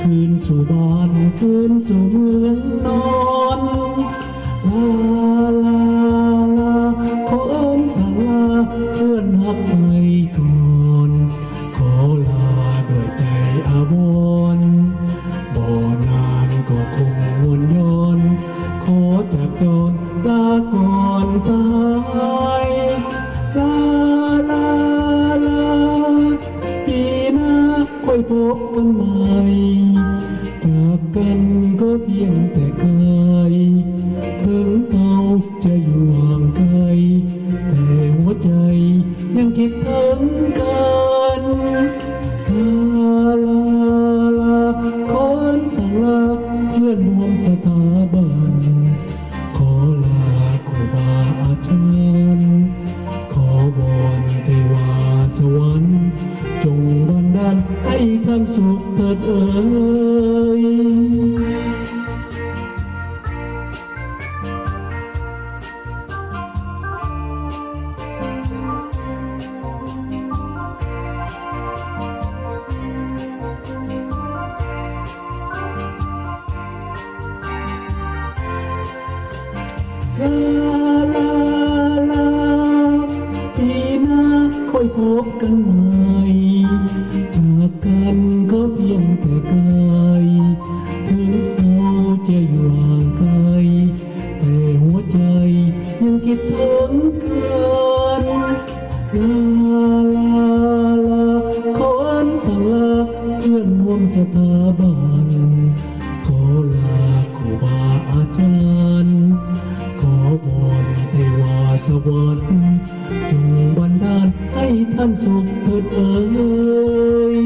คืนสู่บ้านคืนสู่เมืองนอนลาลาลาขอเอิ้นสาลาเอื้อนหักไม่ก่อนขอลาด้วยใจอาวรบ่นานก็คงวนย้อน ขอจากจนลาก่อนสายลาลาลาปีหน้าค่อยพบกันใหม่ กันก็เพียงแต่เคยถึงเราจะอยู่ห่างไกลแต่หัวใจยังคิดถึงกันลาลาลาขอสั่งลาเพื่อนรวมสถาบันขอลาครูบาอาจารย์ขอวอนเทวาสวรรค์จงบันดาลให้ท่านสุขเถิดเอ่ย ค่อยพบกันใหม่จากกันก็เพียงแต่ไกลถึงเราจะอยู่ห่างไกลแต่หัวใจยังคิดถึงกันลาลาลาขออันสั่งลาเพื่อนรวมสถาบันขอลาครูบาอาจารย์ขอวอนเทวาสวรรค์จงบันดาล thân thuộc thật ơi.